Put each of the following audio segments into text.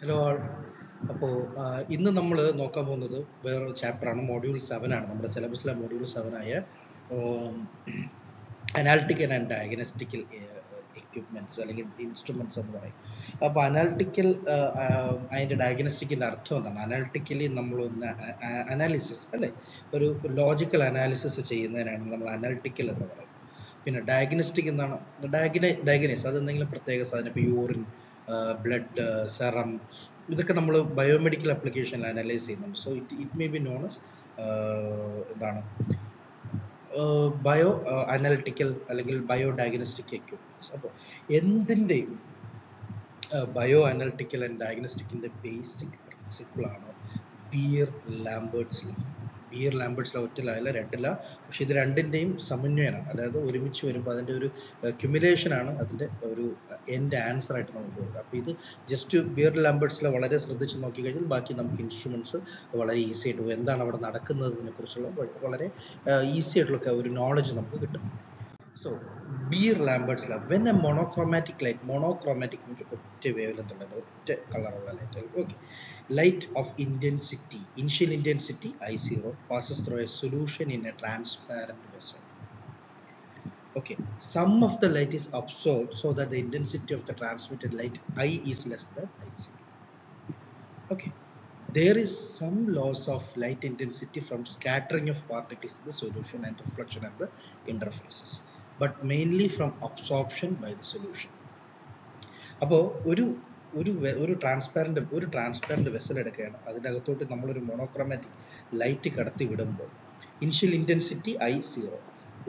Hello ആൾ അപ്പോൾ ഇന്ന് നമ്മൾ നോക്കാൻ പോകുന്നത് വേറൊരു ചാപ്റ്ററാണ് മോഡ്യൂൾ സെവൻ ആണ്. നമ്മുടെ സിലബസിലെ മോഡ്യൂൾ സെവൻ ആയ അനാലിറ്റിക്കൽ ആൻഡ് ഡയഗ്നസ്റ്റിക്കൽ എക്യുപ്മെന്റ്സ് അല്ലെങ്കിൽ ഇൻസ്ട്രുമെന്റ്സ് എന്ന് പറയും. അപ്പോൾ അനാലിറ്റിക്കൽ അതിന്റെ ഡയഗ്നസ്റ്റിക്കിന്റെ അർത്ഥം എന്താണ്? അനാലിറ്റിക്കലി നമ്മളൊന്ന് അനാലിസിസ് അല്ലേ? ഒരു ലോജിക്കൽ അനാലിസിസ് ചെയ്യുന്നതിനാണ് നമ്മൾ അനാലിറ്റിക്കൽ എന്ന് പറയും പിന്നെ ഡയഗ്നസ്റ്റിക് എന്നാണ് ഡയഗ്ന ഡയഗ്നൈസ് അത് എന്തെങ്കിലും പ്രത്യേക സാധനം? ഇപ്പോൾ യൂറിൻ ബ്ലഡ് സെറം ഇതൊക്കെ നമ്മൾ ബയോമെഡിക്കൽ ആപ്ലിക്കേഷനിൽ അനലൈസ് ചെയ്യുന്നുണ്ട്. So it it may be known as എന്താണ് ബയോ അനലിറ്റിക്കൽ അല്ലെങ്കിൽ ബയോ ഡയഗ്നോസ്റ്റിക് എക്യുപ്മെന്റ്സ് അപ്പോൾ എന്തിന്റെയും ബയോ അനലിറ്റിക്കൽ ആൻഡ് ഡയഗ്നോസ്റ്റിക്കിന്റെ basic പ്രിൻസിപ്പിളാണ് Beer Lambert's law Beer Lambert's law ഒറ്റല്ല രണ്ടില്ല. പക്ഷെ ഇത് രണ്ടിന്റെയും സമന്വയനാണ്. അതായത് ഒരുമിച്ച് വരുമ്പോൾ അതിന്റെ ഒരു ക്യുമുലേഷനാണ് അതിന്റെ ഒരു എന്റെ ആൻസർ ആയിട്ട് നമുക്ക് കൊടുക്കുക. അപ്പോൾ ഇത് ജസ്റ്റ് ബിയർ ലാംബേർട്സിലെ വളരെ ശ്രദ്ധിച്ച് നോക്കിക്കഴിഞ്ഞാൽ ബാക്കി നമുക്ക് ഇൻസ്ട്രുമെന്റ്സ് വളരെ ഈസി ആയിട്ട് എന്താണ് അവിടെ നടക്കുന്നതിനെ കുറിച്ചുള്ള വളരെ ഈസി ആയിട്ടുള്ള ഒരു നോളജ് നമുക്ക് കിട്ടും. so Beer Lambert's law when a monochromatic light monochromatic means ഒറ്റ വേവ് ലെന്ത് ഉണ്ട് ഒറ്റ കളറുള്ള light okay light of intensity initial intensity I zero passes through a solution in a transparent vessel okay some of the light is absorbed so that the intensity of the transmitted light i is less than i0 okay there is some loss of light intensity from scattering of particles in the solution and reflection at the interfaces But mainly from absorption by the solution അപ്പോൾ ഒരു ഒരു ഒരു transparent ഒരു transparent vessel എടുക്കുകയാണ്. അതിന്റെ അകത്തോട്ട് നമ്മളൊരു monochromatic light കടത്തി വിടുമ്പോൾ ഇനിഷ്യൽ ഇന്റൻസിറ്റി ഐ സീറോ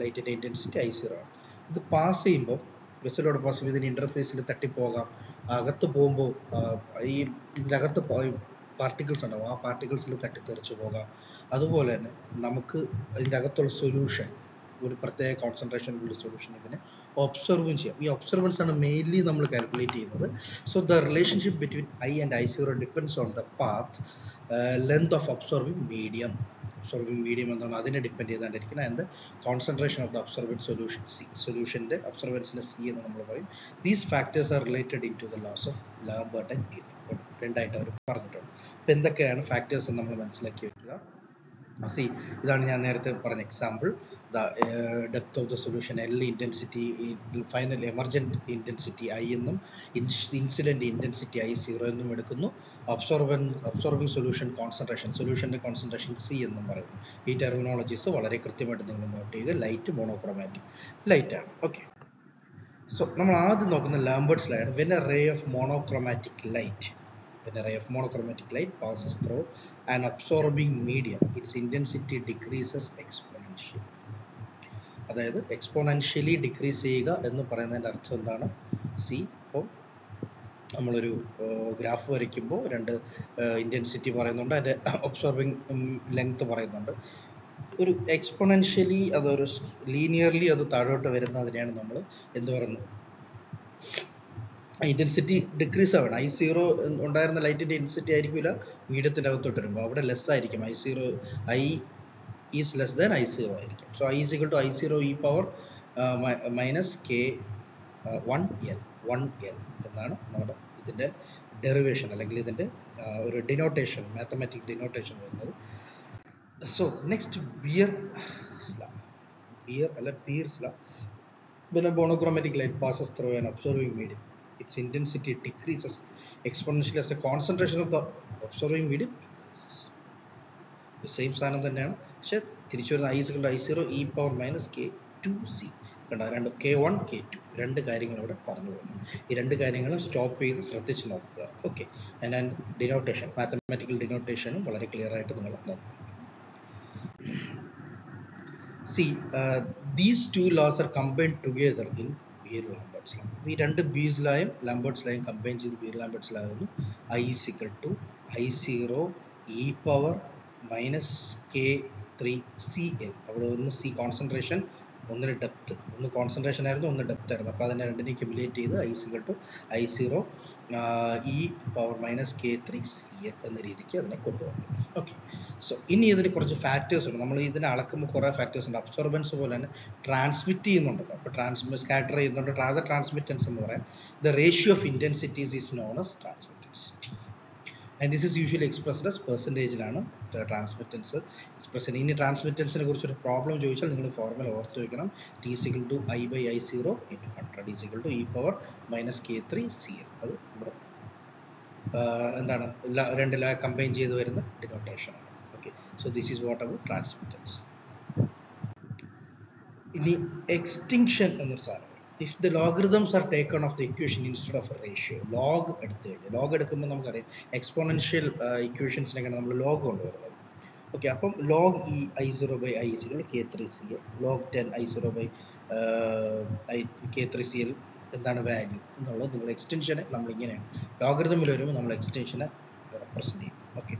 ലൈറ്റിന്റെ ഇന്റൻസിറ്റി ഐ സീറോ ആണ്. ഇത് പാസ് ചെയ്യുമ്പോൾ വെസലോട് പാസ് ചെയ്യുമ്പോൾ ഇതിന് ഇന്റർഫേസിൽ തട്ടിപ്പോകാം. അകത്ത് പോകുമ്പോൾ ഈ ഇതിനകത്ത് പാർട്ടിക്കിൾസ് ഉണ്ടാവും. ആ പാർട്ടിക്കിൾസിൽ തട്ടിത്തെറിച്ച് പോകാം. അതുപോലെ തന്നെ നമുക്ക് ഇതിന്റെ അകത്തുള്ള സൊല്യൂഷൻ ഒരു പ്രത്യേക കോൺസെൻട്രേഷനുള്ള സൊല്യൂഷൻ ഇതിനെ ഒബ്സർവും ചെയ്യാം. ഈ ഒബ്സർവൻസ് ആണ് മെയിൻലി നമ്മൾ കാൽക്കുലേറ്റ് ചെയ്യുന്നത്. So the relationship between I and I zero depends on the path length of observing medium observing medium എന്താണ് അതിനെ depend ചെയ്താണ്ടിരിക്കുന്നത് and concentration of the observant solution C സൊല്യൂഷന്റെ ഒബ്സർവൻസിലെ സി എന്ന് നമ്മൾ പറയും. These factors are related in to the laws of Lambert and രണ്ടായിട്ട് അവർ പറഞ്ഞിട്ടുണ്ട്. അപ്പോൾ എന്തൊക്കെയാണ് ഫാക്ടേഴ്സ് എന്ന് നമ്മൾ മനസ്സിലാക്കി വെക്കുക? സി ഇതാണ് ഞാൻ നേരത്തെ പറഞ്ഞ example the depth of the solution L intensity final emergent intensity I എന്നും ഇൻസിഡന്റ് ഇന്റൻസിറ്റി ഐ സീറോ എന്നും എടുക്കുന്നു. അബ്സോർബൻ അബ്സോർബിംഗ് സൊല്യൂഷൻ കോൺസെൻട്രേഷൻ സൊല്യൂഷന്റെ കോൺസെൻട്രേഷൻ സി എന്നും പറയുന്നു. ഈ ടെർമിനോളജീസ് വളരെ കൃത്യമായിട്ട് നിങ്ങൾ നോട്ട് ചെയ്യുക ലൈറ്റ് മോണോക്രോമാറ്റിക് ലൈറ്റാണ് ഓക്കെ സോ നമ്മൾ ആദ്യം നോക്കുന്ന Lambert's line when a ray of monochromatic light when a ray of monochromatic light passes through an absorbing medium. Its intensity decreases exponentially. അതായത് എക്സ്പോണൻഷ്യലി ഡിക്രീസ് ചെയ്യുക എന്ന് പറയുന്നതിന്റെ അർത്ഥം എന്താണ്? സി ഇപ്പോൾ നമ്മളൊരു ഗ്രാഫ് വരയ്ക്കുമ്പോൾ രണ്ട് ഇന്റൻസിറ്റി പറയുന്നുണ്ട് അതിന്റെ ഒബ്സർവിങ് ലെങ്ത് പറയുന്നുണ്ട്. ഒരു എക്സ്പൊണൻഷ്യലി അതൊരു ലീനിയർലി അത് താഴോട്ട് വരുന്നതിനെയാണ് നമ്മൾ എന്ത് പറയുന്നത്? ഇന്റൻസിറ്റി ഡിക്രീസ് ആവണം. ഐ സീറോ ഉണ്ടായിരുന്ന ലൈറ്റിന്റെ ഇന്റൻസിറ്റി ആയിരിക്കില്ല മീഡിയത്തിന്റെ അകത്തോട്ട് വരുമ്പോൾ അവിടെ ലെസ് ആയിരിക്കും. I zero I is less than I zero ആയിരിക്കും. So I equal to I zero e power minus K one L one L എന്നാണ് നമ്മുടെ ഇതിന്റെ ഡെറിവേഷൻ അല്ലെങ്കിൽ ഇതിന്റെ ഒരു ഡിനോട്ടേഷൻ മാത്തമാറ്റിക് ഡിനോട്ടേഷൻ വരുന്നത്. So next Beer's law Beer അല്ല peer law പിന്നെ monochromatic light passes through an observing its intensity decreases exponentially as the concentration of the observing medium increases. The same സാധനം തന്നെയാണ് പക്ഷെ തിരിച്ചു വരുന്ന I സികളുടെ I zero e power minus K two C കണ്ട? രണ്ട് K one K two രണ്ട് കാര്യങ്ങൾ ഇവിടെ പറഞ്ഞു പോകുന്നു. ഈ രണ്ട് കാര്യങ്ങളും സ്റ്റോപ്പ് ചെയ്ത് ശ്രദ്ധിച്ച് നോക്കുക. ഓക്കെ ആൻഡ് ഡിനോട്ടേഷൻ മാത്തമാറ്റിക്കൽ ഡിനോട്ടേഷനും വളരെ ക്ലിയർ ആയിട്ട് നിങ്ങൾ നോക്കുക. See these two laws are combined together in Beer Lambert's law ഈ രണ്ട് ബീസ് ലായും ലാംബേർട്സ് ലായും കമ്പൈൻ ചെയ്ത് ബിയർ ലാംബേർട്സ് ലായിരുന്നു I equal to I zero e power minus K three C L അവിടെ ഒന്ന് സി കോൺസെൻട്രേഷൻ ഒന്നിന് ഡെപ്ത് ഒന്ന് കോൺസെൻട്രേഷൻ ആയിരുന്നു ഒന്ന് ഡെപ്ത് ആയിരുന്നു. അപ്പോൾ അതിനെ രണ്ടിനെ ക്യുമുലേറ്റ് ചെയ്ത് I equal to I zero e power minus K three C L എന്ന രീതിക്ക് അതിനെ കൊണ്ടുപോകണം ഓക്കെ സോ ഇനി ഇതിന് കുറച്ച് ഫാക്ടേഴ്സ് ഉണ്ട്. നമ്മൾ ഇതിനെ അളക്കുമ്പോൾ കുറേ ഫാക്ടേഴ്സ് ഉണ്ട്. അബ്സോർബൻസ് പോലെ തന്നെ ട്രാൻസ്മിറ്റ് ചെയ്യുന്നുണ്ടല്ലോ. അപ്പോൾ ട്രാൻസ്മി സ്കാറ്റർ ചെയ്യുന്നുണ്ട്. അത് ട്രാൻസ്മിറ്റൻസ് എന്ന് പറയാം. The ratio of intensities is known as transmittance and this is usually expressed as പെർസെന്റേജിലാണ് transmittance express ഇനി ട്രാൻസ്മിറ്റൻസിനെ കുറിച്ചൊരു പ്രോബ്ലം ചോദിച്ചാൽ നിങ്ങൾ ഫോർമുല ഓർത്ത് വയ്ക്കണം T equal to I by I zero into hundred is equal to e power minus K three C M അത് നമ്മുടെ എന്താണ് രണ്ട് ലാ കമ്പൈൻ ചെയ്ത് വരുന്ന ഡിനോട്ടേഷൻ ആണ്. Okay so this is what about transmittance ഇനി എക്സ്റ്റിങ്ഷൻ എന്നൊരു സാധനം. If the logarithms are taken of the equation instead of a ratio log എടുത്തു കഴിഞ്ഞാൽ ലോഗ് എടുക്കുമ്പോൾ നമുക്കറിയാം എക്സ്പോണൻഷ്യൽ ഇക്വേഷൻസിനൊക്കെയാണ് നമ്മൾ ലോഗ് കൊണ്ടുവരുന്നത്. ഓക്കെ അപ്പം log e I zero by I zero K three C L log ten I zero by I K three C L എന്താണ് value എന്നുള്ളത് നിങ്ങൾ എക്സ്റ്റൻഷനെ നമ്മൾ ഇങ്ങനെയാണ് ലോഗറിതമിൽ വരുമ്പോൾ നമ്മൾ എക്സ്റ്റൻഷനെ റെപ്രസെന്റ് ചെയ്യും. Okay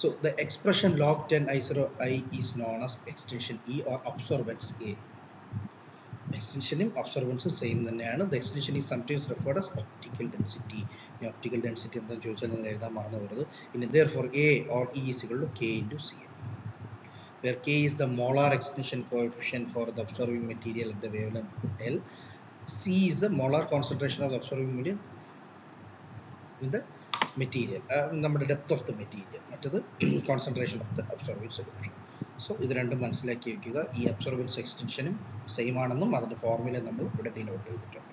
So the expression log 10 I0 I is known as extension E or absorbance A. എക്സ്റ്റൻഷനും ഒബ്സർവൻസും സെയിം തന്നെയാണ്. The extinction is sometimes referred as optical density ഈ ഒപ്റ്റിക്കൽ ഡെൻസിറ്റി എന്താ ചോദിച്ചാൽ നിങ്ങൾ എഴുതാൻ മറന്നു പോകരുത് ഇനി therefore A or E is equal to k into c. Where k is the molar extension coefficient for the observing material at the wavelength L c is the molar concentration of the observing medium in material നമ്മുടെ depth of the material മറ്റത് concentration of the observing solution so ഇത് രണ്ടും മനസ്സിലാക്കി വെക്കുക. ഈ absorbents എക്സ്റ്റൻഷനും same ആണെന്നും അതിന്റെ formula നമ്മൾ ഇവിടെ ഡിനോട്ട് ചെയ്തിട്ടുണ്ട്.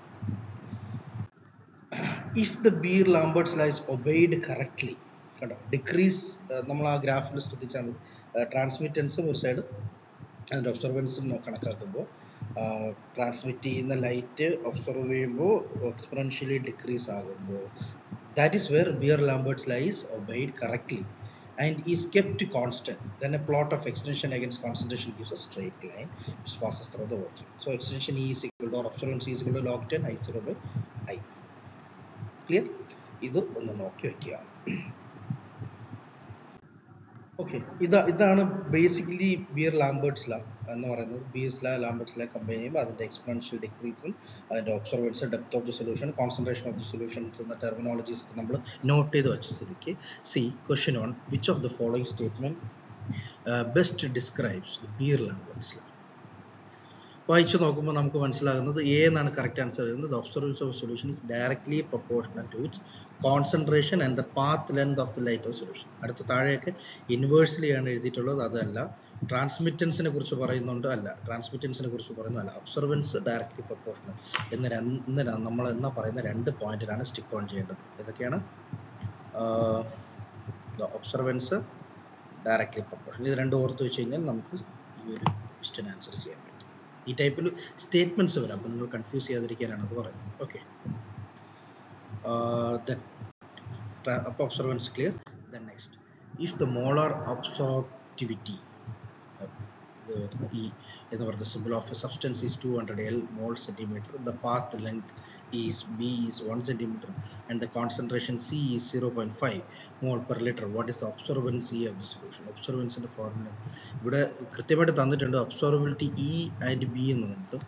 If the Beer Lambert's laws obeyed correctly കണ്ടോ? ഡിക്രീസ് നമ്മൾ ആ ഗ്രാഫിൽ ശ്രദ്ധിച്ചാൽ മതി. ട്രാൻസ്മിറ്റൻസും ഒരു സൈഡ് അതിന്റെ ഒബ്സർവൻസും കണക്കാക്കുമ്പോൾ ട്രാൻസ്മിറ്റ് ചെയ്യുന്ന ലൈറ്റ് ഒബ്സർവ് ചെയ്യുമ്പോൾ എക്സ്പെറൻഷ്യലി ഡിക്രീസ് ആകുമ്പോൾ that is where Beer Lambert's laws is correctly and is kept constant. Then a plot of extension against concentration gives a straight line which passes through the origin. So extension E is equal to or epsilon C is equal to log 10 I 0 by I. Clear? ഇത് ഒന്ന് നോക്കി വെക്കുക okay ഇതാ ഇതാണ് basically beer Lambert's ലാ എന്ന് പറയുന്നത്. ബിയർസ് ലാ ലാംബേർട്സ് ലാ കമ്പനിയും അതിന്റെ എക്സ്പെൻഷ്യൽ ഡിക്രീസും അതിന്റെ observers depth of the solution concentration of the solutions എന്ന ടെർമിനോളജീസ് ഒക്കെ നമ്മൾ നോട്ട് ചെയ്ത് വെച്ച സ്ഥിതിക്ക് see question on which of the following statement best describes Beer Lambert's law വായിച്ചു നോക്കുമ്പോൾ നമുക്ക് മനസ്സിലാകുന്നത് എ എന്നാണ് കറക്റ്റ് ആൻസർ വരുന്നത് observance of solution is directly proportional to its concentration and the path length of the light of solution അടുത്ത താഴെയൊക്കെ ഇൻവേഴ്സ്ലിയാണ് എഴുതിയിട്ടുള്ളത്. അതല്ല. ട്രാൻസ്മിറ്റൻസിനെ കുറിച്ച് പറയുന്നുണ്ട് അല്ല. ട്രാൻസ്മിറ്റൻസിനെ കുറിച്ച് പറയുന്നു അല്ല. ഒബ്സർവൻസ് ഡയറക്ട്ലി പ്രൊപ്പോർഷണൽ എന്ന് രണ്ടിനാണ് നമ്മൾ എന്നാ പറയുന്ന രണ്ട് പോയിന്റിലാണ് സ്റ്റിക്ക് ഓൺ ചെയ്യേണ്ടത്. ഏതൊക്കെയാണ്? ഒബ്സർവൻസ് ഡയറക്ട്ലി പ്രൊപ്പോർഷണൽ ഇത് രണ്ടും ഓർത്ത് വെച്ച് കഴിഞ്ഞാൽ നമുക്ക് ഈ ഒരു ക്വസ്റ്റ്യൻ ആൻസർ പറ്റും. ഈ ടൈപ്പിൽ സ്റ്റേറ്റ്മെന്റ്സ് വരാം. അപ്പോൾ നിങ്ങൾ കൺഫ്യൂസ് ചെയ്യാതിരിക്കാനാണ് അത് പറയുന്നത്. ഓക്കെ ദെൻ അപ്പോൾ observance clear then next if the molar absorptivity E എന്ന് പറയുന്ന simple of substance is two hundred L mole centimetre the path length is B is one centimetre and the concentration C is zero point five mole per litre what is the observance of the solution ഒബ്സർവൻസിന്റെ formula ഇവിടെ കൃത്യമായിട്ട് തന്നിട്ടുണ്ട് ഒബ്സർവബിലിറ്റി E and B എന്ന് നമുക്ക്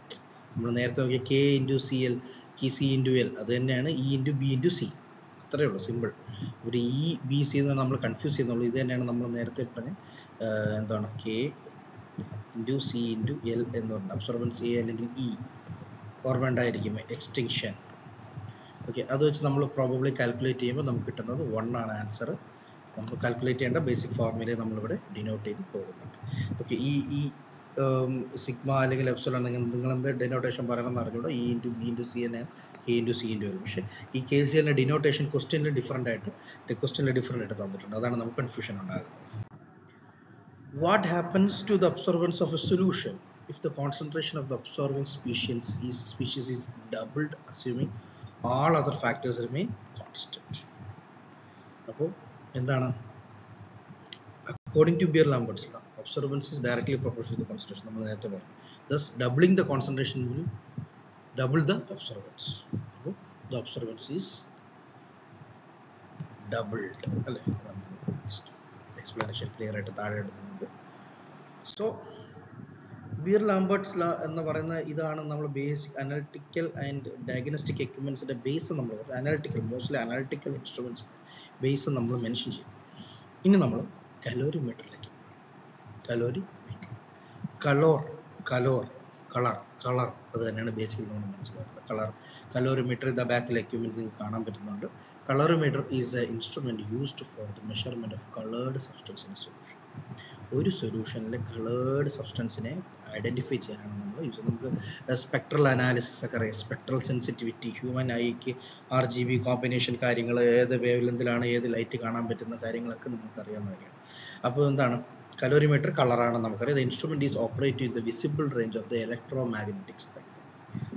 നമ്മൾ നേരത്തെ നോക്കിയ K into C L K C into L അത് തന്നെയാണ് E into B into C അത്രയേ ഉള്ളൂ സിമ്പിൾ ഇവിടെ ഇ ബി സി എന്ന് നമ്മൾ കൺഫ്യൂസ് ചെയ്യുന്നുള്ളൂ. ഇത് തന്നെയാണ് നമ്മൾ നേരത്തെ പറഞ്ഞ എന്താണ് K into C into L എന്ന് പറഞ്ഞ അബ്സർവൻസ് എ അല്ലെങ്കിൽ ഇ ഓർമ്മ ഉണ്ടായിരിക്കും എക്സ്റ്റിങ്ഷൻ ഓക്കെ അത് വെച്ച് നമ്മൾ പ്രോബബ്ലി കാൽക്കുലേറ്റ് ചെയ്യുമ്പോൾ നമുക്ക് കിട്ടുന്നത് വൺ ആണ് ആൻസർ നമ്മൾ കാൽക്കുലേറ്റ് ചെയ്യേണ്ട ബേസിക് ഫോർമുലയെ നമ്മളിവിടെ ഡിനോട്ട് ചെയ്ത് പോകുന്നുണ്ട്. ഓക്കെ ഈ ഈ സിഗ്മ അല്ലെങ്കിൽ എപ്സോൾ ആണെങ്കിൽ നിങ്ങൾ എന്ത് ഡിനോട്ടേഷൻ പറയണം എന്ന് E into B into C തന്നെ കെ ഇന്റു സി ഇന്റു വരും. പക്ഷേ ഈ കെ സി എന്നെ ഡിനോട്ടേഷൻ ക്വസ്റ്റ്യനിൽ ഡിഫറെന്റ് ആയിട്ട് ക്വസ്റ്റ്യനിൽ ഡിഫറെന്റ് ആയിട്ട് തന്നിട്ടുണ്ട്. അതാണ് നമുക്ക് കൺഫ്യൂഷൻ ഉണ്ടാകുന്നത്. What happens to the absorbance of a solution? if the concentration of the absorbing species is species is doubled assuming all other factors remain constant അപ്പോൾ എന്താണ് according to beer lambert's law absorbance is directly proportional to the concentration നമ്മൾ നേരത്തെ പറഞ്ഞു thus doubling the concentration will double the absorbance അപ്പോൾ the absorbance is doubled അല്ലേ explanation clear ആയിട്ട് താഴെ എടുക്കുന്നത് സോ ബിയർ ലാംബേർട്സ് ലാ എന്ന് പറയുന്ന ഇതാണ് നമ്മൾ ബേസിക് അനലിറ്റിക്കൽ ആൻഡ് ഡയഗ്നോസ്റ്റിക് എക്യുപ്മെന്റ്സിന്റെ ബേസ് നമ്മൾ analytical mostly analytical instruments base നമ്മൾ മെൻഷൻ ചെയ്യും. ഇനി നമ്മൾ കലോറിമീറ്ററിലേക്ക് calorie colour colour colour colour അത് തന്നെയാണ് ബേസിക്കലി നമ്മൾ മനസ്സിലാക്കുന്നത്. കളർ കലോറിമീറ്റർ ഇതാ ബാക്കിൽ എക്യുപ്മെന്റ് നിങ്ങൾക്ക് കാണാൻ പറ്റുന്നുണ്ട്. Colorimeter is a instrument used for the measurement of coloured substance in solution ഒരു സൊല്യൂഷനിലെ കളേർഡ് സബ്സ്റ്റൻസിനെ ഐഡന്റിഫൈ ചെയ്യാനാണ് നമ്മൾ യൂസ് നമുക്ക് സ്പെക്ട്രൽ അനാലിസിസ് ഒക്കെ അറിയാം. സ്പെക്ട്രൽ സെൻസിറ്റിവിറ്റി ഹ്യൂമൻ ഐക്ക് ആർ ജി ബി കോമ്പിനേഷൻ കാര്യങ്ങൾ ഏത് വേവ് ലെന്തിലാണ് ഏത് ലൈറ്റ് കാണാൻ പറ്റുന്ന കാര്യങ്ങളൊക്കെ നിങ്ങൾക്ക് അറിയാവുന്ന കാര്യമാണ്. അപ്പോൾ എന്താണ്? കലോറിമീറ്റർ കളറാണ് നമുക്കറിയാം. The instrument is operate in the visible range of the electromagnetic spectrum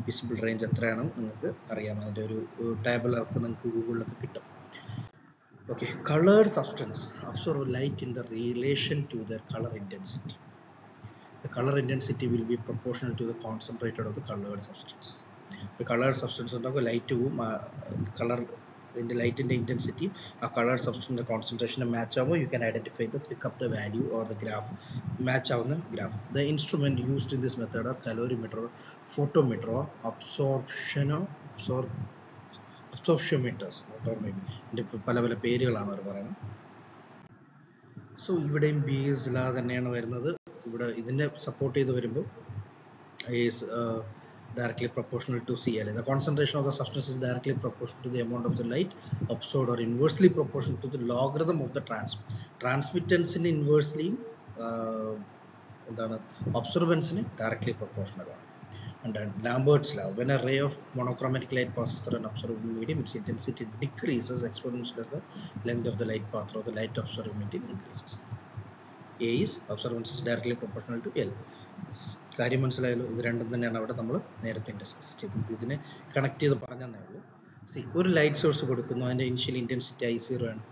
visible range എത്രയാണെന്ന് നിങ്ങൾക്ക് അറിയാം. അതിന്റെ ഒരു ടേബിൾ ഒക്കെ നിങ്ങൾക്ക് ഗൂഗിളിലൊക്കെ കിട്ടും. Okay colored substance absorb light in the relation to their color intensity. The color intensity will be proportional to the concentrated of the colored substance. ഒരു coloured substance ഉണ്ടാകുമ്പോൾ ലൈറ്റ് പോവും കളർ ഇതിന്റെ ലൈറ്റിന്റെ ഇന്റൻസിറ്റി ആ colour സബ്സ്റ്റൻസിന്റെ കോൺസെൻട്രേഷന് match ആകുമ്പോൾ you can identify the pick up the value or the graph match ആവുന്ന graph the instrument used in this method are കലോറിമീറ്ററോ ഫോട്ടോമീറ്ററോ അബ്സോർപ്ഷനോ അബ്സോർ അബ്സോർപ്ഷ്യോമീറ്റേഴ്സ് ഇതിന്റെ പല പല പേരുകളാണ് അവർ പറയുന്നത് സോ ഇവിടെയും ബി എസ് ലാ തന്നെയാണ് വരുന്നത് ഇവിടെ ഇതിന്റെ സപ്പോർട്ട് ചെയ്ത് വരുമ്പോൾ is directly proportional to CL. The concentration of the substance is directly proportional to the amount of the light absorbed or inversely proportional to the logarithm of the trans transmittance in inversely uh, എന്താണ് ഒബ്സർവൻസിന് directly proportional. And then Lambert's law when a ray of monochromatic light passes through an observable medium its intensity decreases exponentially as the length of the light path through the light observing medium increases A is observance is directly proportional to L കാര്യം മനസ്സിലായല്ലോ ഇത് രണ്ടും തന്നെയാണ് അവിടെ നമ്മൾ നേരത്തെ discuss ചെയ്തത് ഇതിനെ കണക്ട് ചെയ്ത് പറഞ്ഞതേ ഉള്ളൂ സി ഒരു ലൈറ്റ് സോഴ്സ് കൊടുക്കുന്നു അതിന്റെ ഇനിഷ്യൽ ഇന്റൻസിറ്റി ഐ സീറോ ആണ്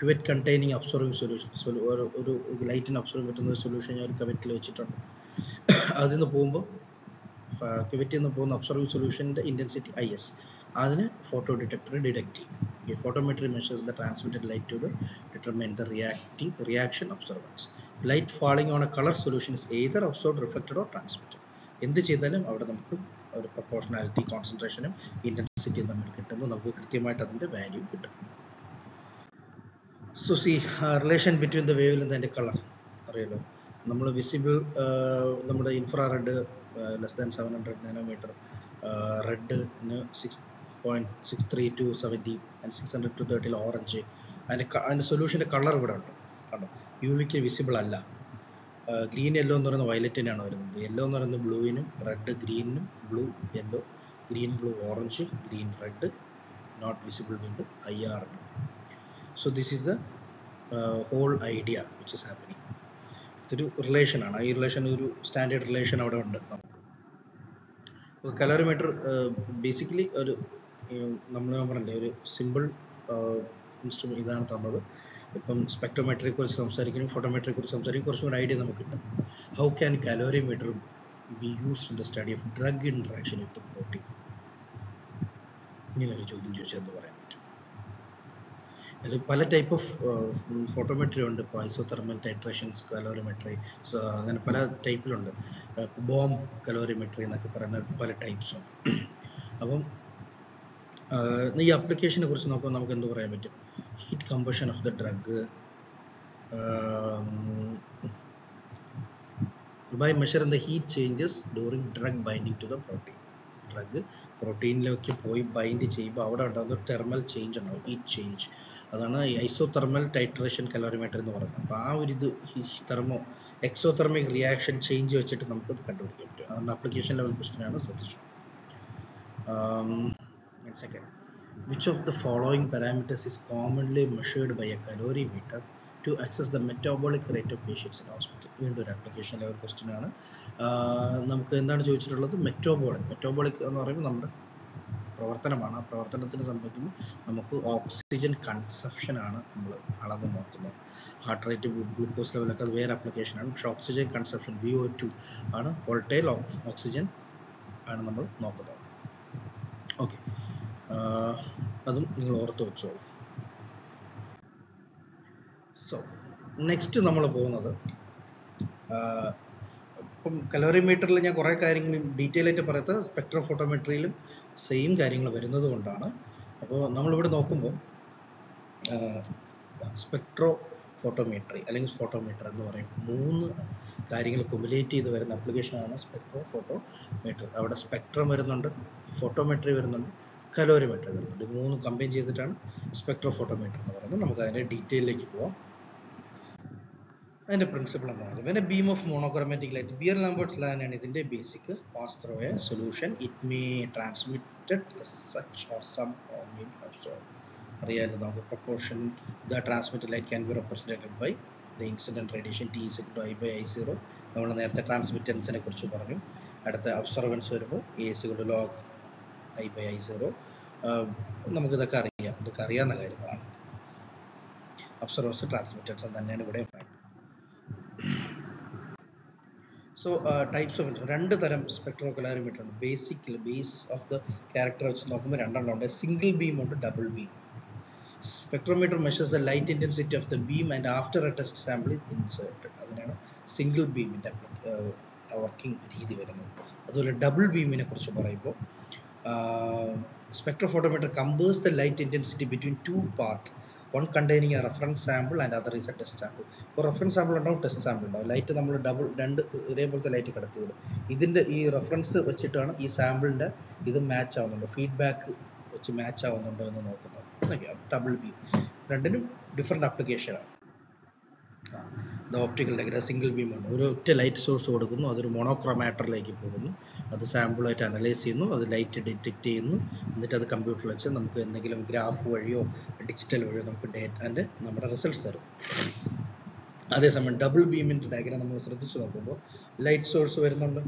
ക്യുവറ്റ് കണ്ടെയ്നിങ് അബ്സോർവിങ് സൊല്യൂഷൻ ഒരു ലൈറ്റിന് അബ്സോർവ് പറ്റുന്ന സൊല്യൂഷൻ ഞാൻ ഒരു കവറ്റിൽ വെച്ചിട്ടുണ്ട് അതിൽ നിന്ന് പോകുമ്പോൾ ക്യുവറ്റിൽ നിന്ന് പോകുന്ന ഒബ്സർവ് സൊല്യൂഷന്റെ ഇന്റൻസിറ്റി ഐ എസ് അതിന് ഫോട്ടോ ഡിറ്റക്ടർ ഡിറ്റക്ട് ചെയ്യും. ഈ photometry measures the transmitted light to the determine the reacting reaction observance light falling on a colour solution is either reflected or transmitted എന്ത് ചെയ്താലും അവിടെ നമുക്ക് ഒരു പ്രൊപ്പോർഷണാലിറ്റി കോൺസെൻട്രേഷനും ഇന്റൻസിറ്റിയും തമ്മിൽ കിട്ടുമ്പോൾ നമുക്ക് കൃത്യമായിട്ട് അതിന്റെ വാല്യൂ കിട്ടും. So see relation between the wavelength and colour അറിയല്ലോ നമ്മൾ വിസിബിൾ നമ്മുടെ infrared less than seven hundred nanometre റെഡിന് six point six three two seventy and six hundred two തേർട്ടിയിൽ orange അതിന്റെ അതിന്റെ സൊല്യൂഷന്റെ കളർ ഇവിടെ ഉണ്ട്. കണ്ടോ? യു വിക്ക് വിസിബിൾ അല്ല. ഗ്രീൻ യെല്ലോ എന്ന് പറയുന്നത് വയലറ്റിനാണ് വരുന്നത്. യെല്ലോ എന്ന് പറയുന്നത് ബ്ലൂവിനും red ഗ്രീനിനും blue yellow green blue orange green red not visible വീണ്ടും I are so this is the whole idea which is happening ഇതൊരു റിലേഷനാണ് ഈ റിലേഷൻ ഒരു സ്റ്റാൻഡേർഡ് റിലേഷൻ അവിടെ ഉണ്ട്. കലോറിമീറ്റർ ബേസിക്കലി ഒരു നമ്മൾ ഞാൻ പറഞ്ഞില്ലേ ഒരു സിമ്പിൾ ഇൻസ്ട്രുമെന്റ് ഇതാണ് തന്നത്. ഇപ്പം സ്പെക്ട്രോമെട്രിയെ കുറിച്ച് സംസാരിക്കണം ഫോട്ടോമെട്രിയെ കുറിച്ച് സംസാരിക്കും കുറച്ചും കൂടി ഐഡിയ നമുക്ക് കിട്ടും. How can calorimeter be used in the study of drug interaction with protein ഇങ്ങനെ ഒരു ചോദ്യം ചോദിച്ചാൽ എന്ന് പറ്റും അതിൽ പല ടൈപ്പ് ഓഫ് ഫോട്ടോമെട്രി ഉണ്ട്. ഇപ്പോൾ ഐസോതെർമൽ ടൈട്രേഷൻസ് കലോറിമെട്രി സോ അങ്ങനെ പല ടൈപ്പിലുണ്ട് ബോംബ് കലോറിമെട്രി എന്നൊക്കെ പറയുന്ന പല ടൈപ്സ് ഉണ്ട് അപ്പം ഈ അപ്ലിക്കേഷനെ കുറിച്ച് നോക്കുമ്പോൾ നമുക്ക് എന്ത് പറയാൻ പറ്റും? Heat combustion of the drug by measure the heat changes during drug binding to the protein drug പ്രോട്ടീനിലേക്ക് പോയി ബൈൻഡ് ചെയ്യുമ്പോൾ അവിടെ ഉണ്ടാകുന്ന തെർമൽ ചേഞ്ച് ഉണ്ടാവും ഈ ചേഞ്ച് അതാണ് ഐസോ തെർമൽ ടൈട്രേഷൻ കലോറിമീറ്റർ എന്ന് പറയുന്നത്. അപ്പോൾ ആ ഒരു ഇത് thermo exothermic reaction change വെച്ചിട്ട് നമുക്ക് ഇത് കണ്ടുപിടിക്കാൻ പറ്റും. അതുകൊണ്ട് അപ്ലിക്കേഷൻ ലെവൽ ആണ് ശ്രദ്ധിച്ചു. Second which of the following parameters is commonly measured by a calorimeter to access the metabolic rate of patients in hospital. വീണ്ടും ഒരു ആപ്ലിക്കേഷൻ ലെവൽ ക്വസ്റ്റ്യൻ ആണ്. നമുക്ക് എന്താണ് ചോദിച്ചിട്ടുള്ളത്? മെറ്റോബോളിക് മെറ്റോബോളിക് എന്ന് പറയുമ്പോൾ നമ്മുടെ പ്രവർത്തനമാണ്. ആ പ്രവർത്തനത്തിന് സംബന്ധിക്കുമ്പോൾ നമുക്ക് ഓക്സിജൻ കൺസപ്ഷൻ ആണ് നമ്മൾ അളവ് നോക്കുന്നത്. ഹാർട്ട് റേറ്റ് ഗ്ലൂക്കോസ് ലെവലൊക്കെ അത് വേറെ ആപ്ലിക്കേഷൻ ആണ്. പക്ഷേ oxygen consumption B O two ആണ്. വോൾട്ടൈൽ ഓക്സിജൻ ആണ് നമ്മൾ നോക്കുന്നത്. ഓക്കെ അതും നിങ്ങൾ ഓർത്ത് വെച്ചോളൂ. സോ നെക്സ്റ്റ് നമ്മൾ പോകുന്നത് ഇപ്പം കലോറിമീറ്ററിൽ ഞാൻ കുറേ കാര്യങ്ങൾ ഡീറ്റെയിൽ ആയിട്ട് പറയാത്ത സ്പെക്ട്രോ ഫോട്ടോമെട്രിയിലും സെയിം കാര്യങ്ങൾ വരുന്നത് കൊണ്ടാണ്. അപ്പോൾ നമ്മളിവിടെ നോക്കുമ്പോൾ സ്പെക്ട്രോ ഫോട്ടോമീറ്ററി അല്ലെങ്കിൽ ഫോട്ടോമീറ്റർ എന്ന് പറയും. മൂന്ന് കാര്യങ്ങൾ കുമുലേറ്റ് ചെയ്ത് വരുന്ന ആപ്ലിക്കേഷനാണ് സ്പെക്ട്രോ ഫോട്ടോമീറ്റർ അവിടെ സ്പെക്ട്രം വരുന്നുണ്ട് ഫോട്ടോമെട്രി വരുന്നുണ്ട് കലോറിമെട്രി വരുന്നുണ്ട്. മൂന്ന് കമ്പൈൻ ചെയ്തിട്ടാണ് സ്പെക്ട്രോ ഫോട്ടോമീറ്റർ എന്ന് പറയുന്നത്. നമുക്ക് അതിന്റെ ഡീറ്റെയിലേക്ക് പോവാം. അതിന്റെ പ്രിൻസിപ്പിൾ എന്താണ്? A beam of monochromatic light Beer Lambert's law ആണ് ഇതിന്റെ basic pass through a solution it may transmitted such or some mean absorb അറിയാമല്ലോ നമുക്ക് proportion the transmitted light can be represented by the incident radiation T is to I by I zero നമ്മൾ നേരത്തെ ട്രാൻസ്മിറ്റൻസിനെ കുറിച്ച് പറഞ്ഞു. അടുത്ത absorbance വരുമ്പോൾ A C കൊണ്ട് log I by I zero നമുക്കിതൊക്കെ അറിയാം. ഇതൊക്കെ അറിയാവുന്ന കാര്യങ്ങളാണ്. അബ്സർവൻസ് ട്രാൻസ്മിറ്റൻസ് തന്നെയാണ് ഇവിടെ സോ ടൈപ്സ് ഓഫ് രണ്ട് തരം സ്പെക്ട്രോകലാരിമീറ്റർ ഉണ്ട്. Basic base of the character വെച്ച് നോക്കുമ്പോൾ രണ്ടെണ്ണം ഉണ്ട്. സിംഗിൾ ബീം ഉണ്ട് double beam spectrometer measures the light intensity of the beam and after a test sample inserted അതിനാണ് സിംഗിൾ ബീമിന്റെ വർക്കിംഗ് രീതി വരുന്നത്. അതുപോലെ ഡബിൾ ബീമിനെ കുറിച്ച് പറയുമ്പോൾ spectrophotometer compares the light intensity between two path one containing reference sample and other is a test sample ഇപ്പോൾ reference sample ഉണ്ടാവും ടെസ്റ്റ് സാമ്പിൾ ഉണ്ടാവും. ലൈറ്റ് നമ്മൾ ഡബിൾ രണ്ട് ഇതേപോലത്തെ ലൈറ്റ് കടത്തി വിടും. ഇതിന്റെ ഈ റെഫറൻസ് വെച്ചിട്ടാണ് ഈ സാമ്പിളിന്റെ ഇത് മാച്ച് ആവുന്നുണ്ടോ. ഫീഡ്ബാക്ക് വെച്ച് മാച്ച് ആവുന്നുണ്ടോ എന്ന് നോക്കുന്നത്. ഡബിൾ ബി രണ്ടിനും ഡിഫറെന്റ് ആപ്ലിക്കേഷനാണ് ഓപ്റ്റിക്കൽ ഡയഗ്രാം സിംഗിൾ ബീമാണ് ഒരു ഒറ്റ ലൈറ്റ് സോഴ്സ് കൊടുക്കുന്നു അതൊരു മോണോക്രോമാറ്ററിലേക്ക് പോകുന്നു. അത് സാമ്പിളായിട്ട് അനലൈസ് ചെയ്യുന്നു അത് ലൈറ്റ് ഡിറ്റക്ട് ചെയ്യുന്നു. എന്നിട്ട് അത് കമ്പ്യൂട്ടറിൽ വെച്ച് നമുക്ക് എന്തെങ്കിലും ഗ്രാഫ് വഴിയോ ഡിജിറ്റൽ വഴിയോ നമുക്ക് ഡേറ്റാന്റെ നമ്മുടെ റിസൾട്ട്സ് തരും. അതേസമയം ഡബിൾ ബീമിന്റെ ഡയഗ്രാം നമ്മൾ ശ്രദ്ധിച്ചു നോക്കുമ്പോൾ ലൈറ്റ് സോഴ്സ് വരുന്നുണ്ട്.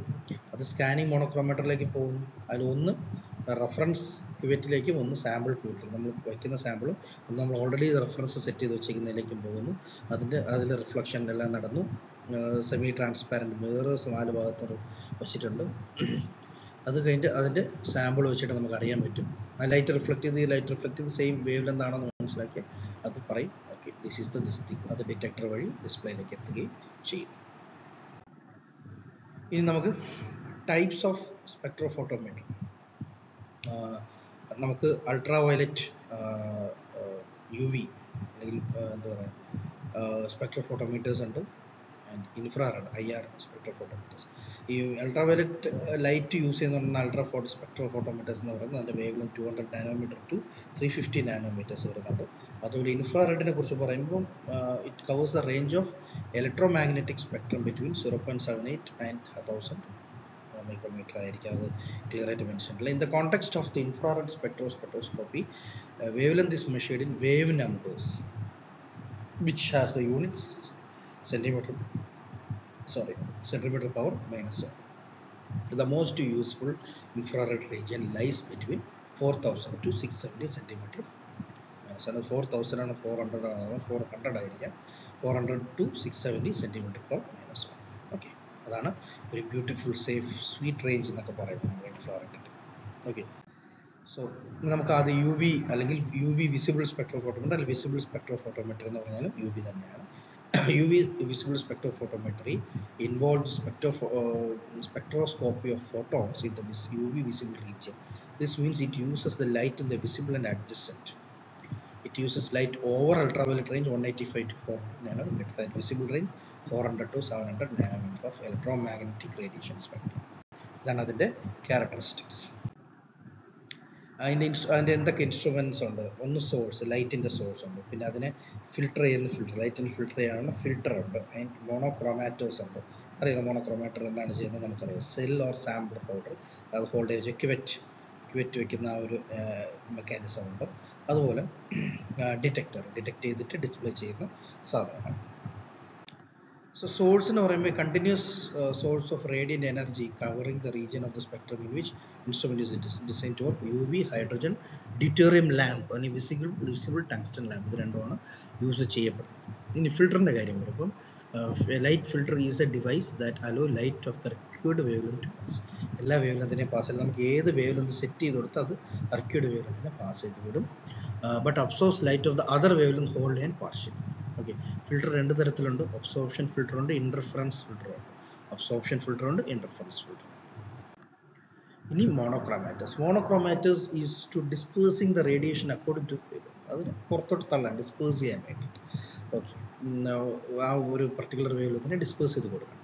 അത് സ്കാനിങ് മോണോക്രോമീറ്ററിലേക്ക് പോകുന്നു. അതിൽ ഒന്ന് റെഫറൻസ് ക്യുവറ്റിലേക്കും ഒന്ന് സാമ്പിൾ പിവറ്റിൽ നമ്മൾ വയ്ക്കുന്ന സാമ്പിളും നമ്മൾ ഓൾറെഡി റെഫറൻസ് സെറ്റ് ചെയ്ത് വെച്ചിരിക്കുന്നതിലേക്കും പോകുന്നു. അതിന്റെ അതിൽ റിഫ്ലക്ഷൻ എല്ലാം നടന്നു. സെമി ട്രാൻസ്പാരന്റ് മിറേഴ്സ് നാല് ഭാഗത്തോട് വെച്ചിട്ടുണ്ട്. അത് കഴിഞ്ഞിട്ട് അതിന്റെ സാമ്പിൾ വെച്ചിട്ട് നമുക്ക് അറിയാൻ പറ്റും. ആ ലൈറ്റ് റിഫ്ലക്ട് ചെയ്ത് ലൈറ്റ് റിഫ്ലക്ട് ചെയ്ത് സെയിം വേവ് എന്താണെന്ന് മനസ്സിലാക്കി അത് പറയും. Okay this is the this അത് ഡിറ്റക്ടർ വഴി ഡിസ്പ്ലേയിലേക്ക് എത്തുകയും ചെയ്യും. ഇനി നമുക്ക് ടൈപ്സ് ഓഫ് സ്പെക്ട്രോഫോട്ടോമീറ്റർ നമുക്ക് അൾട്രാ വയലറ്റ് യു വി അല്ലെങ്കിൽ എന്താ പറയുക സ്പെക്ട്രോഫോട്ടോമീറ്റേഴ്സ് ഉണ്ട്. And infrared I R spectrophotometers ഈ അൾട്രാ വയലറ്റ് ലൈറ്റ് യൂസ് ചെയ്യുന്ന അൾട്രാ ഫോട്ടോ സ്പെക്ട്രോഫോട്ടോമീറ്റേഴ്സ് എന്ന് പറയുന്നത് അതിന്റെ വേഗം two hundred nanometre to three fifty nanometres വരുന്നുണ്ട്. അതുപോലെ ഇൻഫ്രാറെഡിനെ കുറിച്ച് പറയുമ്പോൾ it covers a range of electromagnetic spectrum between zero point seven eight and thousand micrometre ആയിരിക്കും അത് ക്ലിയർ ആയിട്ട് mention in the context of the infrared spectro spectroscopy wavelength is measured in wave numbers which has the units centimetre sorry centimeter power minus 1 the most useful infrared region lies between 4000 to 670 centimeter minus അത് 4000 ആണ് 400 ആണ് 400 ആയിരിക്കാം. 400 to 670 centimeter per minus 1 okay അതാണ് ഒരു beautiful safe sweet range എന്നൊക്കെ പറയുന്നത് നമ്മുടെ ഇൻഫ്രാറെഡിന്റെ okay so നമുക്ക് ആദ്യം യു വി അല്ലെങ്കിൽ യു വി വിസിബിൾ സ്പെക്ട്രോഫോട്ടോമീറ്റർ അല്ലെങ്കിൽ വിസിബിൾ സ്പെക്ട്രോഫോട്ടോമീറ്റർ എന്ന് പറഞ്ഞാലും യു വി തന്നെയാണ് UV visible spectrophotometry involves spectro uh, spectroscopy of photons in the vis UV visible region. This means it uses the light in the visible and adjacent. It uses light over ultraviolet range 185 to 400 nanometer and visible range 400 to 700 of of electromagnetic radiation spectrum ഇതാണ് അതിന്റെ characteristics അതിന്റെ ഇൻസ്ട്രു അതിന്റെ എന്തൊക്കെ instruments ഉണ്ട്? ഒന്ന് source ലൈറ്റിന്റെ source ഉണ്ട്. പിന്നെ അതിനെ ഫിൽട്ടർ ചെയ്യുന്ന ഫിൽട്ടർ ലൈറ്റിന് ഫിൽട്ടർ ചെയ്യാനുള്ള ഫിൽട്ടർ ഉണ്ട്. അതിന് മോണോക്രോമാറ്റോസ് ഉണ്ട്. അറിയാം മോണോക്രോമാറ്റർ എന്താണ് ചെയ്യുന്നത് നമുക്കറിയാം. സെൽ ഓർ സാമ്പിൾ ഹോൾഡർ അത് ഹോൾഡ് ചെയ്ത് ക്യുവറ്റ് ക്യുവറ്റ് വെക്കുന്ന ആ ഒരു മെക്കാനിസം ഉണ്ട്. അതുപോലെ ഡിറ്റക്ടർ ഡിറ്റക്ട് ചെയ്തിട്ട് ഡിസ്പ്ലേ ചെയ്യുന്ന സാധനമാണ് So source എന്ന് പറയുമ്പോൾ continuous source of radiant energy covering the region of the spectrum in which instrument is design to to work. UV hydrogen deuterium അല്ലെങ്കിൽ വിസിബിൾ വിസിബിൾ tungsten ലാമ്പ് ഇത് രണ്ടുമാണ് use ചെയ്യപ്പെടുന്നത്. ഇനി ഫിൽറ്ററിന്റെ കാര്യം വരുമ്പം light filter is a device that allow light of the required wave length pass എല്ലാ wave ലെങ്തിനെയും പാസ് ചെയ്ത് നമുക്ക് ഏത് വേവ് ലെങ്ത് സെറ്റ് ചെയ്ത് കൊടുത്താൽ അത് റിക്യൂർഡ് വേവ് ലെങ്തിനെ പാസ് ചെയ്ത് വിടും. But absorbs light of the other wavelength hold and partial okay filter രണ്ട് തരത്തിലുണ്ട്. ഒബ്സോപ്ഷൻ ഫിൽട്ടർ ഉണ്ട് ഇന്റർഫറൻസ് ഫിൽട്ടർ ഉണ്ട്. ഒബ്സോപ്ഷൻ ഫിൽട്ടർ ഉണ്ട് ഇന്റർഫറൻസ് ഫിൽറ്റർ ഇനി monochromators monochromators is to dispersing the radiation according to അതിന് പുറത്തോട്ട് തള്ളാൻ ഡിസ്പേഴ്സ് ചെയ്യാൻ വേണ്ടിയിട്ട്. ഓക്കെ ആ ഒരു പർട്ടിക്കുലർ വേവിൽ തന്നെ ഡിസ്പേഴ്സ് ചെയ്ത് കൊടുക്കണം.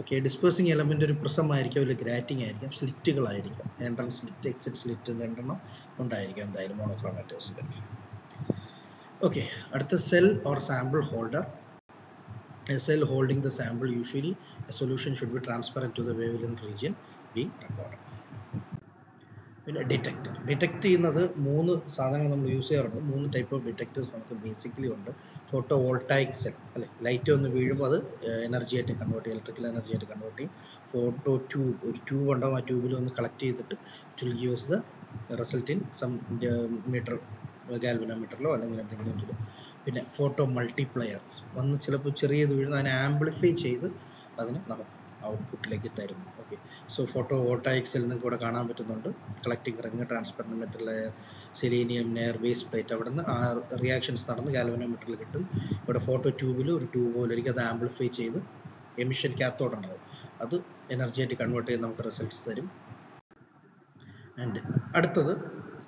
ഓക്കെ ഡിസ്പേഴ്സിങ് എലമെന്റ് ഒരു പ്രിസം ആയിരിക്കും അല്ലെങ്കിൽ ഗ്രാറ്റിംഗ് ആയിരിക്കും സ്ലിറ്റുകളായിരിക്കും എൻട്രൻസ് സ്ലിറ്റ് എക്സിറ്റ് സ്ലിറ്റ് രണ്ടെണ്ണം ഉണ്ടായിരിക്കും എന്തായാലും ഓക്കെ അടുത്ത cell or sample holder a cell holding the sample usually a solution should be transparent to the wavelength region being പിന്നെ ഡിറ്റക്ടർ ഡിറ്റക്ട് ചെയ്യുന്നത് മൂന്ന് സാധനങ്ങൾ നമ്മൾ യൂസ് ചെയ്യാറുണ്ട്. മൂന്ന് ടൈപ്പ് ഓഫ് ഡിറ്റക്ടേഴ്സ് നമുക്ക് ബേസിക്കലി ഉണ്ട്. ഫോട്ടോ വോൾട്ടായിക് സെൽ അല്ലെ? ലൈറ്റ് ഒന്ന് വീഴുമ്പോൾ അത് എനർജി ആയിട്ട് കൺവേർട്ട് ചെയ്യും. ഇലക്ട്രിക്കൽ എനർജി ആയിട്ട് കൺവേർട്ട് ചെയ്യും. ഫോട്ടോ ട്യൂബ് ഒരു ട്യൂബ് ഉണ്ടാവും ആ ട്യൂബിൽ ഒന്ന് കളക്ട് ചെയ്തിട്ട് it will the result in some meter ഗാൽവനോമീറ്ററിലോ അല്ലെങ്കിൽ എന്തെങ്കിലും ഇതിലോ പിന്നെ ഫോട്ടോ മൾട്ടിപ്ലയർ വന്ന് ചിലപ്പോൾ ചെറിയത് വീഴുന്ന അതിനെ ആംപ്ലിഫൈ ചെയ്ത് അതിന് നമുക്ക് ഔട്ട്പുട്ടിലേക്ക് തരും ഓക്കെ സോ ഫോട്ടോ വോട്ടായിക്സിൽ നിങ്ങൾക്ക് ഇവിടെ കാണാൻ പറ്റുന്നുണ്ട്. Collecting ring transparent metal layer selenium near base plate അവിടെ നിന്ന് ആ റിയാക്ഷൻസ് നടന്ന് ഗാൽവനോമീറ്ററിൽ കിട്ടും. ഇവിടെ ഫോട്ടോ ട്യൂബിൽ ഒരു ട്യൂബ് പോലെ ഇരിക്കും അത് ആംപ്ലിഫൈ ചെയ്ത് എമിഷൻ കാത്തോഡ് ഉണ്ടാവും അത് എനർജി ആയിട്ട് കൺവേർട്ട് ചെയ്ത് നമുക്ക് റിസൾട്ട്സ് തരും. ആൻഡ് അടുത്തത്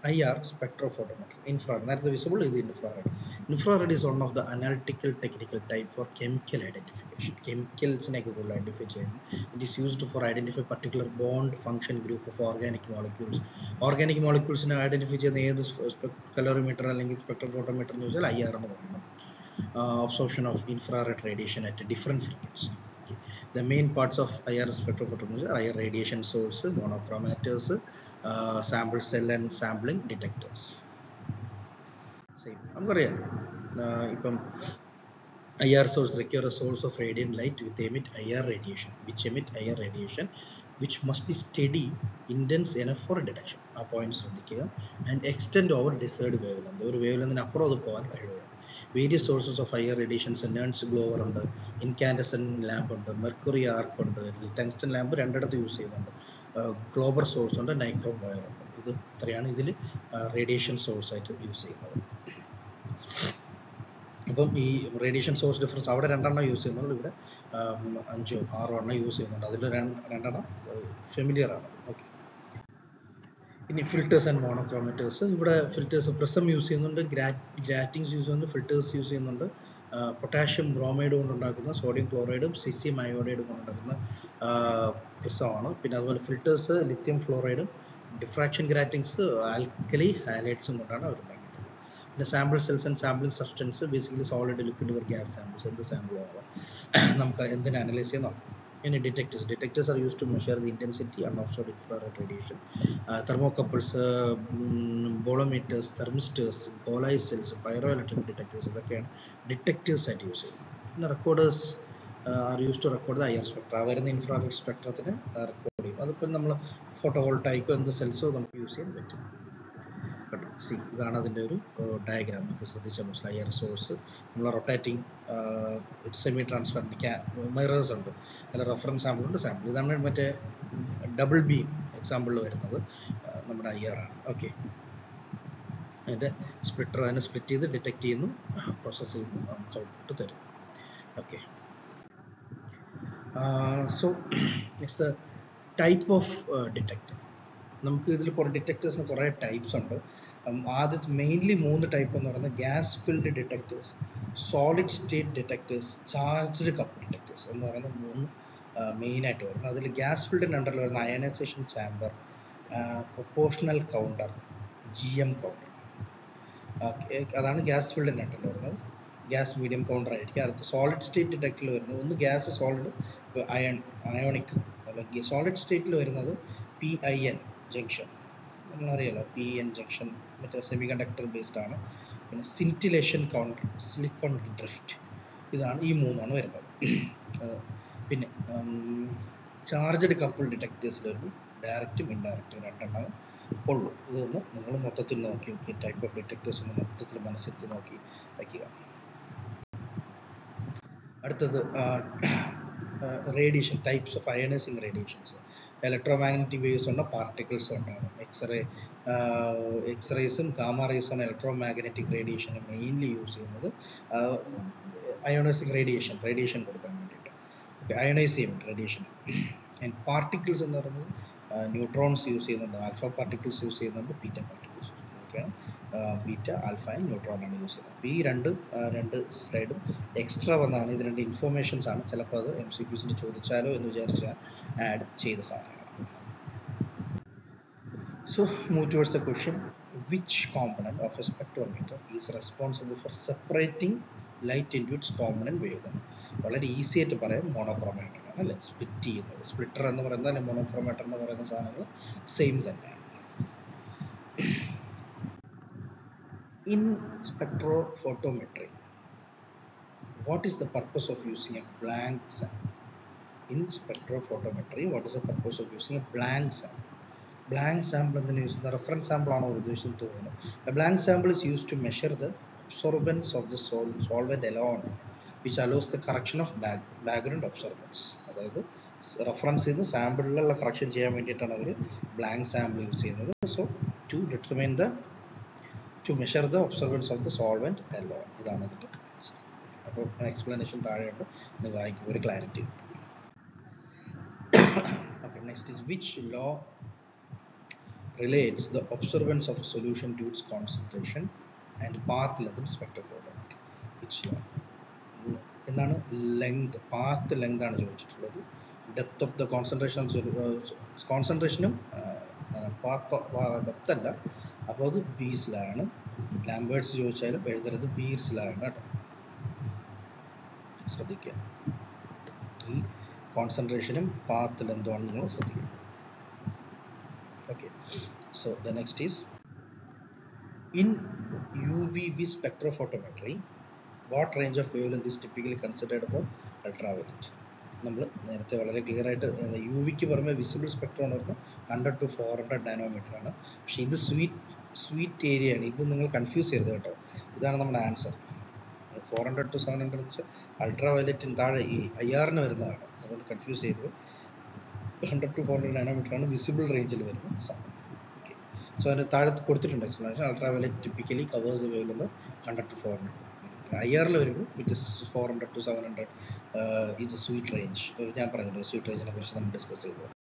ഐ ആർ സ്പെക്ട്രോഫോട്ടോമീറ്റർ ഇൻഫ്രാറെഡ് നേരത്തെ വിസിബിൾ ഇത് infrared infrared is one of the analytical technical type for chemical identification കെമിക്കൽസിനെയൊക്കെ കൂടുതൽ ഐഡന്റിഫൈ ചെയ്യുന്നു. It is used for identify particular bond function group of organic molecules organic മോളിക്യൂൾസിനെ identify ചെയ്യുന്ന ഏത് calorimeter അല്ലെങ്കിൽ spectrophotometer എന്ന് ചോദിച്ചാൽ I R എന്ന് പറയുന്നത് absorption of infrared radiation at different frequency. The main parts of IR spectrophotometers are IR radiation source, monochromators, uh, sample cell and sampling detectors. Same. നമുക്കറിയാം. ഇപ്പം I R source require a source of radiant light with emit I R radiation which emit I R radiation which must be steady intense enough for detection ആ point ശ്രദ്ധിക്കുക. And extend over desired wavelength ഒരു wave ലെന്തിന് അപ്പുറം അത് പോകാൻ കഴിയുക various sources of higher radiations നെൺസ് glower ഉണ്ട്. Incandescent lamp ഉണ്ട്. മെർക്കുറി ആർക്ക് ഉണ്ട്. ടങ്സ്റ്റൺ ലാമ്പ് രണ്ടിടത്ത് യൂസ് ചെയ്യുന്നുണ്ട്. ഗ്ലോബർ സോഴ്സ് ഉണ്ട് നൈക്രോ വയർ ഉണ്ട്. ഇത് ഇത്രയാണ് ഇതിൽ റേഡിയേഷൻ സോഴ്സ് ആയിട്ട് യൂസ് ചെയ്യുന്നത്. അപ്പം ഈ റേഡിയേഷൻ സോഴ്സ് ഡിഫറൻസ് അവിടെ രണ്ടെണ്ണം യൂസ് ചെയ്യുന്നുള്ളൂ ഇവിടെ അഞ്ചോ ആറോ എണ്ണം യൂസ് ചെയ്യുന്നുണ്ട്. അതിൽ രണ്ടെണ്ണം ഫെമിലിയർ ആണ്. ഓക്കെ ഇനി ഫിൽറ്റേഴ്സ് ആൻഡ് മോണോക്രോമേറ്റേഴ്സ് ഇവിടെ ഫിൽറ്റേഴ്സ് പ്രിസം യൂസ് ചെയ്യുന്നുണ്ട് ഗ്രാറ്റിങ്സ് യൂസ് ചെയ്യുന്നുണ്ട് ഫിൽറ്റേഴ്സ് യൂസ് ചെയ്യുന്നുണ്ട്. പൊട്ടാഷ്യം ബ്രോമൈഡ് കൊണ്ടുണ്ടാക്കുന്ന സോഡിയം ക്ലോറൈഡും സിസിയം അയോഡൈഡും കൊണ്ടുണ്ടാക്കുന്ന പ്രിസമാണ് പിന്നെ അതുപോലെ ഫിൽറ്റേഴ്സ് ലിത്യം ഫ്ലോറൈഡും ഡിഫ്രാക്ഷൻ ഗ്രാറ്റിങ്സ് ആൽക്കലി ഹാലൈഡ്സും കൊണ്ടാണ് അവർ ഉണ്ടാക്കിയിട്ടുള്ളത്. പിന്നെ sample cells and sampling substance basically solid liquid or gas samples എന്ത് സാമ്പിൾ ആവാം. നമുക്ക് എന്തിനെ അനലൈസ് ചെയ്യാൻ നോക്കാം? ഇനി detectors detectors are use to measure the intensity unabsorbed infrared radiation thermocouples bolometers thermistors Golay cells pyro electric detectors ഇതൊക്കെയാണ് detectors ആയിട്ട് use ചെയ്യുന്നത്. പിന്നെ recorders are use to record the IR spectra വരുന്ന ഇൻഫ്രാറെഡ് സ്പെക്ട്രത്തിന് record ചെയ്യും. അതിപ്പോൾ നമ്മൾ photo വോൾട്ടായിക്കോ എന്ത് സെൽസോ നമുക്ക് യൂസ് ചെയ്യാൻ പറ്റും. കണ്ടോ. സി ഇതാണ് അതിന്റെ ഒരു ഡയഗ്രാം നമുക്ക് ശ്രദ്ധിച്ചാൽ മനസ്സിലായി. എയർ സോഴ്സ് നമ്മൾ റൊട്ടേറ്റിംഗ് സെമി ട്രാൻസ്പെറന്റ് ക്യാ മിറേഴ്സ് ഉണ്ട്. അതിൽ റെഫറൻസ് സാമ്പിൾ ഉണ്ട് സാമ്പിൾ ഇതാണ് മറ്റേ ഡബിൾ ബീം എക്സാമ്പിളിൽ വരുന്നത് നമ്മുടെ ഐ ആർ ആണ്. ഓക്കെ അതിന്റെ സ്പ്ലിറ്റർ അതിനെ സ്പ്ലിറ്റ് ചെയ്ത് ഡിറ്റക്ട് ചെയ്യുന്നു പ്രോസസ്സ് ചെയ്യുന്നു നമുക്ക് ഔട്ട്പുട്ട് തരും. Okay so it's the type of detector നമുക്ക് ഇതിൽ കുറേ ഡിറ്റക്ടേഴ്സിന് കുറേ ടൈപ്സ് ഉണ്ട്. ആദ്യത്തെ മെയിൻലി മൂന്ന് ടൈപ്പ് എന്ന് പറയുന്നത് gas filled detectors solid state detectors charged cup detectors എന്ന് പറയുന്ന മൂന്ന് മെയിനായിട്ട് വരുന്നത്. അതിൽ ഗ്യാസ് ഫിൽഡിന്റെ അണ്ടറിൽ വരുന്ന ionisation chamber proportional counter G M counter അതാണ് ഗ്യാസ് ഫിൽഡിന്റെ അണ്ടറിൽ വരുന്നത്. ഗ്യാസ് മീഡിയം കൗണ്ടർ ആയിരിക്കും. അടുത്ത സോളിഡ് സ്റ്റേറ്റ് ഡിറ്റക്ടറിൽ വരുന്നത് ഒന്ന് ഗ്യാസ് സോളിഡ് അയൺ അയോണിക് അല്ലെങ്കിൽ സോളിഡ് സ്റ്റേറ്റിൽ വരുന്നത് പി ഐ എൻ ജംഗ്ഷൻ നമ്മളറിയാലോ പി എൻ ജംഗ്ഷൻ മറ്റേ സെമി കണ്ടക്ടർ ബേസ്ഡ് ആണ്. പിന്നെ സിന്റിലേഷൻ കൗണ്ടർ സിലിക്കോൺ ഡ്രിഫ്റ്റ് ഇതാണ് ഈ മൂന്നാണ് വരുന്നത്. പിന്നെ ചാർജഡ് കപ്പിൾ ഡിറ്റക്ടേഴ്സിൽ വരുന്നു. ഡയറക്റ്റും ഇൻഡയറക്റ്റും രണ്ടെണ്ണം ഉള്ളൂ. ഇതൊന്ന് നിങ്ങൾ മൊത്തത്തിൽ നോക്കി നോക്കി ടൈപ്പ് ഓഫ് ഡിറ്റക്ടേഴ്സ് ഒന്ന് മൊത്തത്തിൽ മനസ്സിരുത്തി നോക്കി വയ്ക്കുക. അടുത്തത് radiation types of ionising radiations electromagnetic waves ഉണ്ട്? പാർട്ടിക്കിൾസ് ഉണ്ടാകും എക്സ്റേ എക്സ്റേസും കാമറേസും ഇലക്ട്രോമാഗ്നറ്റിക് റേഡിയേഷൻ മെയിൻലി യൂസ് ചെയ്യുന്നത് അയോണൈസിങ് റേഡിയേഷൻ റേഡിയേഷൻ കൊടുക്കാൻ വേണ്ടിയിട്ട്. ഓക്കെ അയോണൈസ് ചെയ്യും റേഡിയേഷൻ ആൻഡ് പാർട്ടിക്കിൾസ് എന്ന് പറയുന്നത് ന്യൂട്രോൺസ് യൂസ് ചെയ്യുന്നുണ്ട് ആൽഫ പാർട്ടിക്കിൾസ് യൂസ് ചെയ്യുന്നുണ്ട് ബീറ്റ പാർട്ടിക്കിൾസ് ഇതൊക്കെയാണ് ബീറ്റ ആൽഫ ആൻഡ് ന്യൂട്രോൺ ആണ് യൂസ് ചെയ്യുന്നത്. അപ്പോൾ ഈ രണ്ട് രണ്ട് സ്ലൈഡും എക്സ്ട്രാ വന്നാണ്. ഇത് രണ്ട് ഇൻഫോർമേഷൻസ് ആണ്. ചിലപ്പോൾ അത് എം സി ക്യൂസിന് ചോദിച്ചാലോ എന്ന് വിചാരിച്ച് ആഡ് ചെയ്ത സാധനങ്ങളാണ് So move towards the question which component of a spectrometer is responsible for separating light into its component wavelength വളരെ ഈസി ആയിട്ട് പറയാം മോണോക്രോമേറ്റർ ആണ് അല്ലേ സ്പ്ലിറ്റ് ചെയ്യുന്നത് സ്പ്ലിറ്റർ എന്ന് പറയുന്നത് അല്ലെങ്കിൽ മോണോക്രോമേറ്റർ എന്ന് പറയുന്ന സാധനങ്ങൾ സെയിം തന്നെയാണ് in spectrophotometry what is the purpose of using a blank sample in spectrophotometry what is the purpose of using a blank sample blank sample എന്ന് യൂസ് റെഫറൻസ് സാമ്പിൾ ആണോ ഉദ്ദേശിച്ചത് തോന്നുന്നു. Blank sample sample is to measure the absorbance of the sol solvent alone which allows the correction of back background absorbance. അതായത് reference ചെയ്ത് സാമ്പിളിലുള്ള correction ചെയ്യാൻ വേണ്ടിയിട്ടാണ് അവർ ബ്ലാങ്ക് സാമ്പിൾ യൂസ് ചെയ്യുന്നത്. So to determine the to measure the absorbance of the solvent alone. ഇതാണ് അതിന്റെ അപ്പോൾ എക്സ്പ്ലനേഷൻ താഴെയുണ്ട്. ഇത് വായിക്കും ഒരു ക്ലാരിറ്റി കിട്ടും. Next is which law relates the observance of a solution to its concentration and path length in spectrophotometry which law എന്താണ്? Length path length ആണ് ചോദിച്ചിട്ടുള്ളത്. ഡെപ്ത് ഓഫ് ദ കോൺസെൻട്രേഷൻ കോൺസെൻട്രേഷനും ഡെപ്ത് അല്ല. അപ്പോൾ അത് ബീസിലാണ് ലാംബേർഡ്സ് ചോദിച്ചാലും എഴുതരുത് ബീർസിലാണ് കേട്ടോ. ശ്രദ്ധിക്കുക. ഈ കോൺസെൻട്രേഷനും പാത്ത് ലെങ്തുമാണ് നിങ്ങൾ ശ്രദ്ധിക്കുക. Okay. So the next is in UVV spectrophotometry what range of wavelength is typically considered for ultraviolet? നമ്മൾ നേരത്തെ വളരെ ക്ലിയർ ആയിട്ട് യു വിക്ക് പുറമെ വിസിബിൾ സ്പെക്ട്രം എന്ന് പറഞ്ഞാൽ hundred to four hundred nanometre ആണ്. പക്ഷെ ഇത് സ്വീറ്റ് സ്വീറ്റ് ഏരിയ ആണ്. ഇത് നിങ്ങൾ കൺഫ്യൂസ് ചെയ്യരുത് കേട്ടോ. ഇതാണ് നമ്മുടെ answer four hundred to seven hundred വെച്ചാൽ അൾട്രാ വയലറ്റിന് താഴെ ഈ ഐ ആറിന് വരുന്നതാണ്. അതുകൊണ്ട് കൺഫ്യൂസ് ചെയ്തത് hundred to four hundred nanometre ആണ് വിസിബിൾ റേഞ്ചിൽ വരുന്ന സാധനം ഓക്കെ സോ അതിന് താഴെ കൊടുത്തിട്ടുണ്ട് explanation ultra violet typically covers വരുന്നത് hundred to four hundred I ആറിൽ വരുമ്പോൾ it is four hundred to seven hundred is a sweet range ഞാൻ പറഞ്ഞിട്ടുണ്ട് സ്വീറ്റ് റേഞ്ചിനെ കുറിച്ച് നമ്മൾ ഡിസ്കസ് ചെയ്തു